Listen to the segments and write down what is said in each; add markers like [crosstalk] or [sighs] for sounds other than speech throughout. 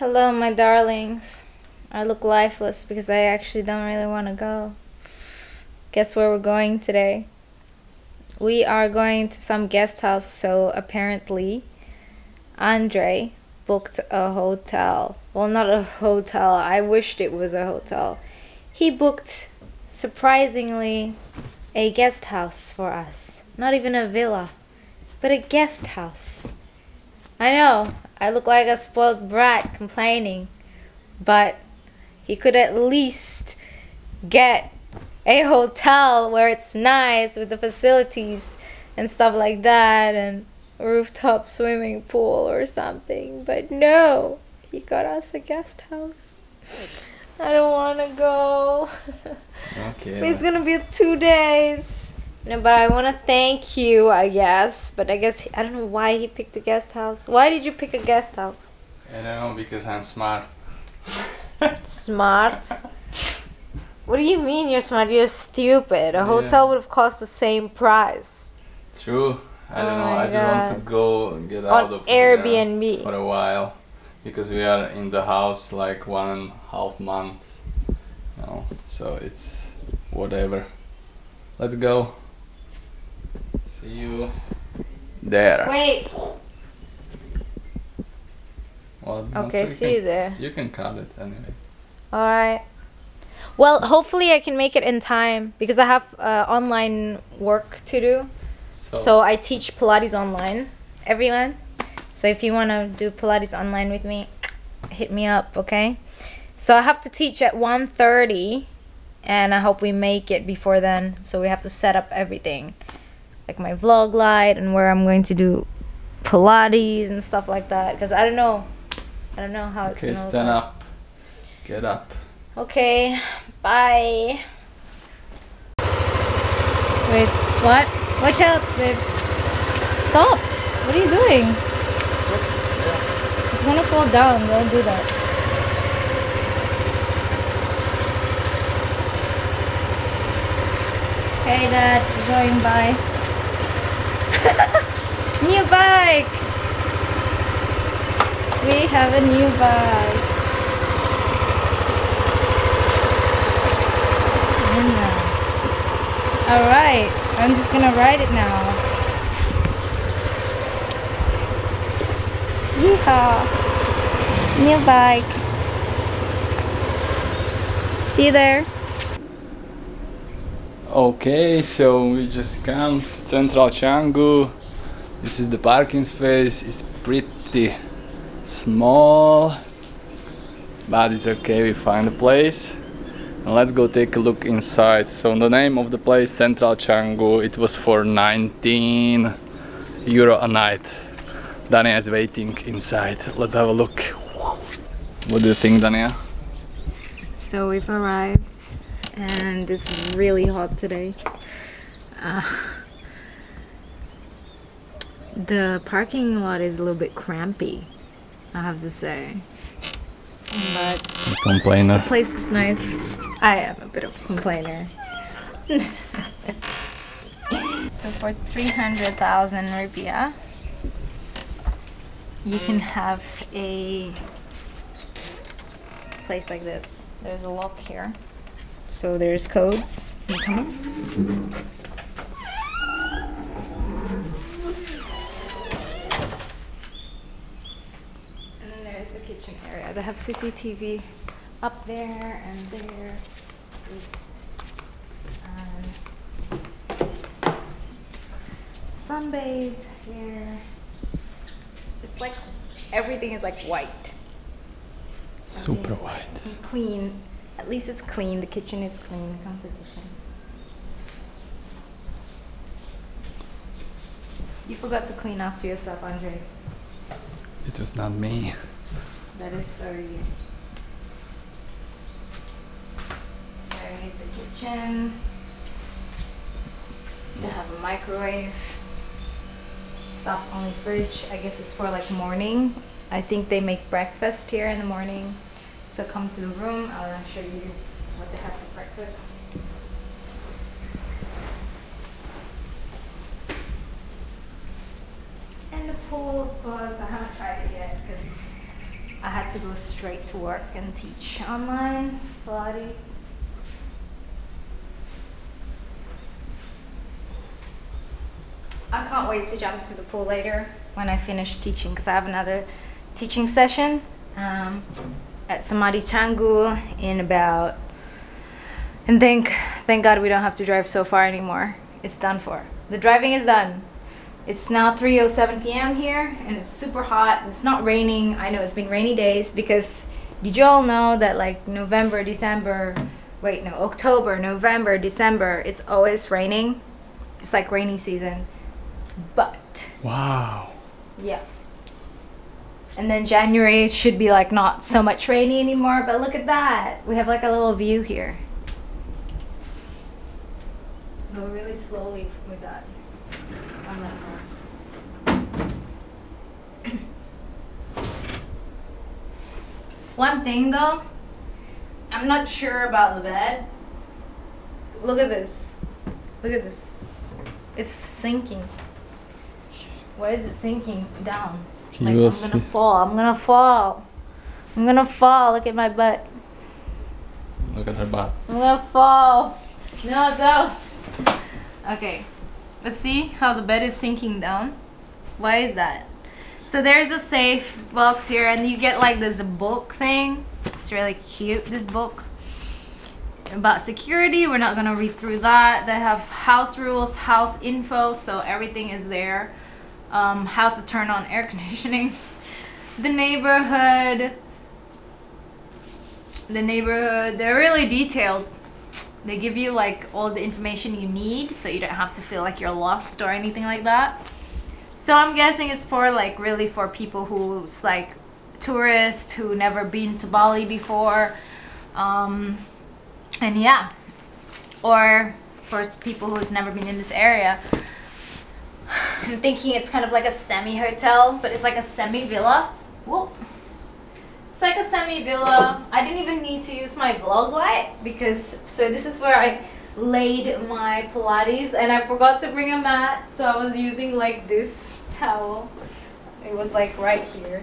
Hello, my darlings. I look lifeless because I actually don't really want to go. Guess where we're going today? We are going to some guest house, so apparently, Andre booked a hotel. Well, not a hotel, I wished it was a hotel. He booked, surprisingly, a guest house for us. Not even a villa, but a guest house. I know, I look like a spoiled brat complaining, but he could at least get a hotel where it's nice with the facilities and stuff like that and a rooftop swimming pool or something. But no, he got us a guest house. I don't want to go. Okay. [laughs] it's gonna be two days. No, but I want to thank you, I guess. But I guess I don't know why he picked a guest house. Why did you pick a guest house? I don't know because I'm smart. [laughs] Smart. What do you mean you're smart? You're stupid. A hotel would have cost the same price True. I don't Oh know. I just want to go and get out of Airbnb. for a while because we are in the house like one and a half month. You know, so it's whatever. Let's go. See you there. Wait. Well, Okay, so see you can, there. You can cut it anyway. All right. Well, hopefully I can make it in time because I have uh, online work to do. So, So I teach Pilates online, everyone. So if you want to do Pilates online with me, hit me up, okay? So I have to teach at 1:30 and I hope we make it before then. So we have to set up everything. Like my vlog light and where I'm going to do Pilates and stuff like that cuz I don't know. I don't know how it's okay, going to stand up. Get up. Okay, bye. Wait, what? Watch out, babe. Stop. What are you doing? It's gonna fall down. Don't do that. Hey, Dad. Going by. [laughs] new bike. We have a new bike. All right, I'm just gonna ride it now. Yeehaw! New bike. See you there. Okay, so we just come to Central Canggu. This is the parking space. It's pretty small, but it's okay. We find a place. And let's go take a look inside. So the name of the place, Central Canggu. it was for 19 euro a night. Dania is waiting inside. Let's have a look. What do you think, Dania? So we've arrived, and it's really hot today. Uh, the parking lot is a little bit crampy, I have to say. But Complainer. place is nice. I am a bit of a complainer. [laughs] so for 300,000 rupiah, you can have a place like this. There's a lock here. So there's codes. Come in. And then there's the kitchen area. They have CCTV up there and there. Um, sunbathe here. It's like everything is like white. Super white. And clean. At least it's clean. The kitchen is clean. Come to the kitchen. You forgot to clean after yourself, Andre. It was not me. That is so you. So here's the kitchen. They have a microwave. Stuff on the fridge. I guess it's for like morning. I think they make breakfast here in the morning. So come to the room. I'll show you what they have for breakfast. And the pool, course, I haven't tried it yet because I had to go straight to work and teach online Pilates. I can't wait to jump into the pool later when I finish teaching because I have another teaching session um, at Samadhi Canggu in about. And thank thank God we don't have to drive so far anymore. It's done for. The driving is done. It's now 3:07 p.m. here and it's super hot. And it's not raining. I know it's been rainy days because did you all know that like November, December, wait, no, October, November, December, it's always raining. It's like rainy season. But Wow. yeah. And then January should be like not so much rainy anymore, but look at that. We have like a little view here. Go really slowly with that. on that part. [coughs] One thing though, I'm not sure about the bed. Look at this. Look at this. It's sinking. Why is it sinking down? You Like, will I'm see. gonna fall. I'm gonna fall. I'm gonna fall. Look at my butt. Look at her butt. I'm gonna fall. No, don't. Okay. Let's see how the bed is sinking down. Why is that? So there's a safe box here, and you get like this book thing. It's really cute. This book about security. We're not gonna read through that. They have house rules, house info, so everything is there. Um, how to turn on air conditioning, the neighborhood, the neighborhood. They're really detailed. They give you like all the information you need, so you don't have to feel like you're lost or anything like that. So I'm guessing it's for like really for people who's like tourists who never been to Bali before. Um, and yeah or for people who's never been in this area i'm thinking it's kind of like a semi hotel but it's like a semi villa Whoa. it's like a semi villa i didn't even need to use my vlog light because so this is where i laid my pilates and i forgot to bring a mat so i was using like this towel it was like right here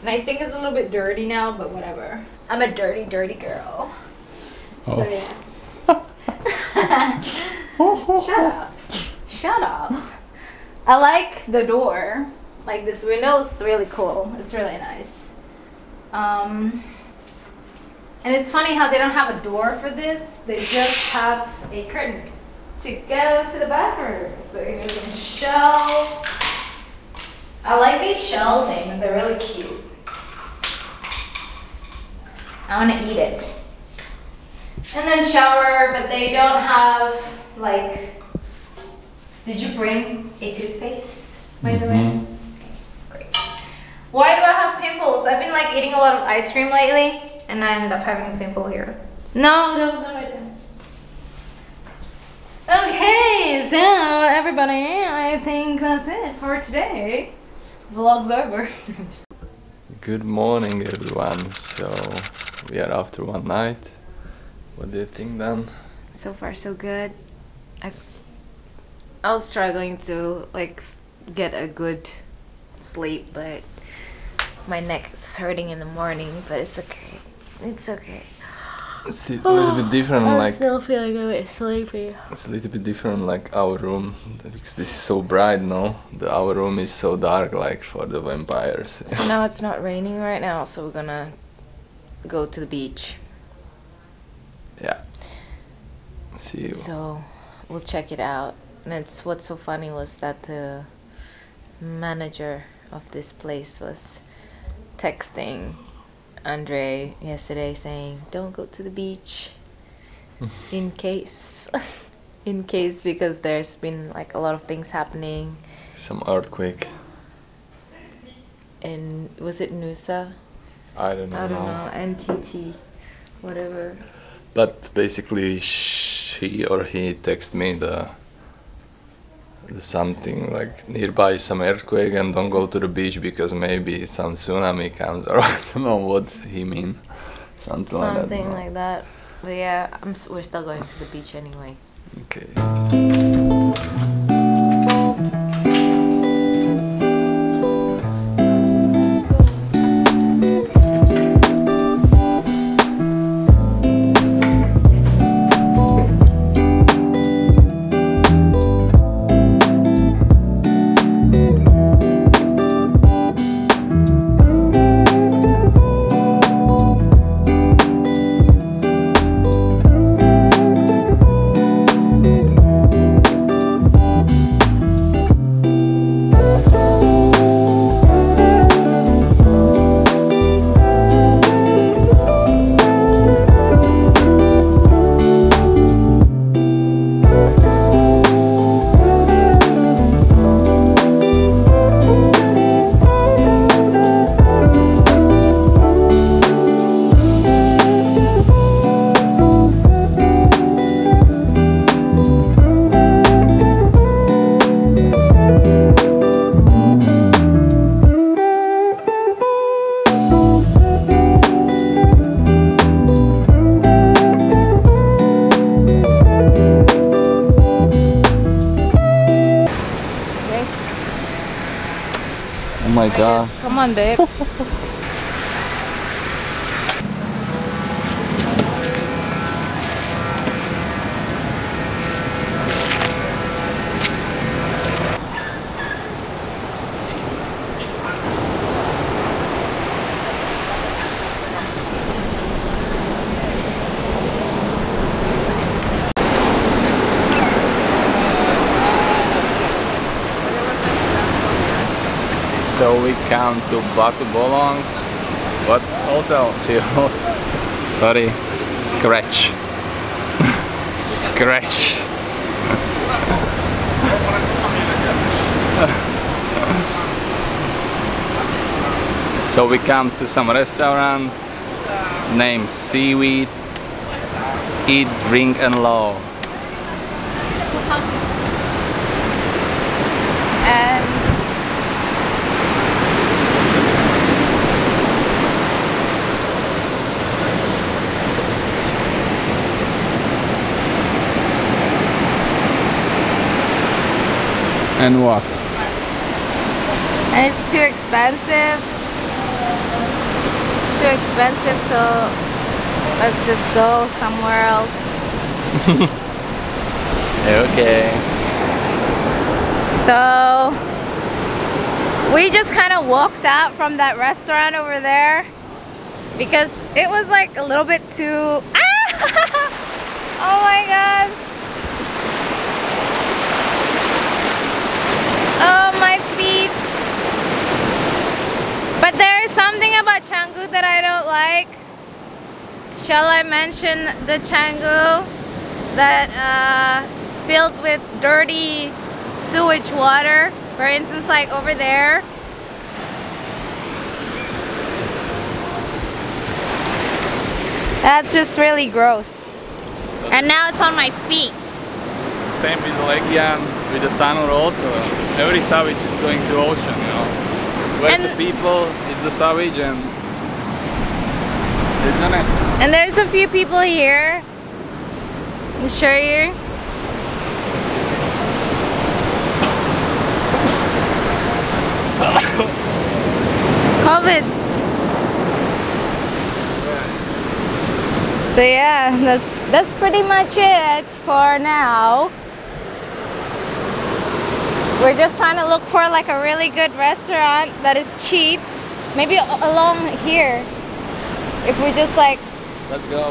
and i think it's a little bit dirty now but whatever i'm a dirty dirty girl so Oh. yeah. [laughs] [laughs] Shut up. Shut up. I like the door. Like this window is really cool. It's really nice. Um, and it's funny how they don't have a door for this. They just have a curtain to go to the bathroom. So here's some shelves. I like these shell things. They're really cute. I want to eat it. And then shower, but they don't have like. Did you bring a toothpaste, by the way? Mhm. Great. Why do I have pimples? I've been like eating a lot of ice cream lately, and I ended up having a pimple here. No, that was right. Okay, so everybody, I think that's it for today. Vlog's over. [laughs] Good morning, everyone. So we are after one night. What do you think, Dan? so far so good i i was struggling to like get a good sleep but my neck is hurting in the morning but it's okay it's okay It's a little bit [sighs] different. Like still feeling a bit sleepy it's a little bit different, like our room, because this is so bright. No, the our room is so dark, like for the vampires. so now it's not raining right now so we're gonna go to the beach yeah. See you. so we'll check it out and it's what's so funny was that the manager of this place was texting Andre yesterday saying, "Don't go to the beach [laughs] in case [laughs] in case because there's been like a lot of things happening Some earthquake. in was it Nusa? I don't know. I don't know, NTT whatever. But basically, she or he text me the something like nearby some earthquake and don't go to the beach because maybe some tsunami comes or [laughs] I don't know what he mean. Something, like that. Something like that. But yeah, I'm we're still going to the beach anyway. Okay. My god. Come on, babe. So we come to Batu Bolong. What hotel? [laughs] Sorry. Scratch. [laughs] Scratch. [laughs] so we come to some restaurant named Seaweed. Eat, drink and love. and uh, And what? and it's too expensive. It's too expensive, so let's just go somewhere else. [laughs] Okay. So we just kind of walked out from that restaurant over there because it was like a little bit too. [laughs] Ah! [laughs] oh my god! Oh my feet! But there is something about Canggu that I don't like. Shall I mention the Canggu that uh, filled with dirty sewage water? For instance, like over there. That's just really gross. And now it's on my feet. Same with Legian, with the Sanur also. Every savage is going to ocean, you know. Where the people is the savage and isn't it? And there's a few people here. I'll show you. [laughs] COVID. So yeah, that's that's pretty much it for now. We're just trying to look for like a really good restaurant that is cheap. Maybe along here. If we just like Let's go.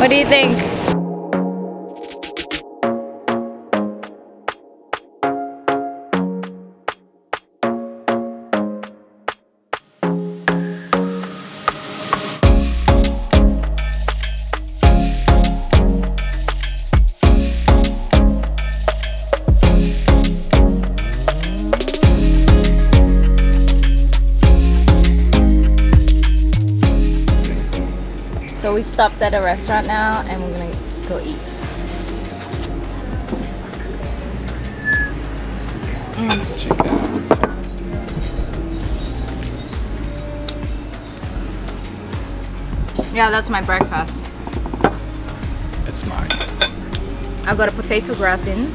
what do you think? We stopped at a restaurant now and we're gonna go eat. Chicken. Yeah, that's my breakfast. It's mine. I've got a potato gratin,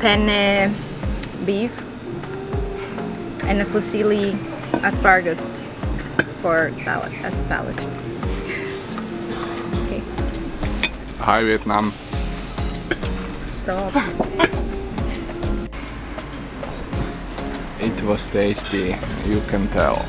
penne beef, and a fusilli asparagus for salad, as a salad. Okay, Hi Vietnam. stop. It was tasty, you can tell.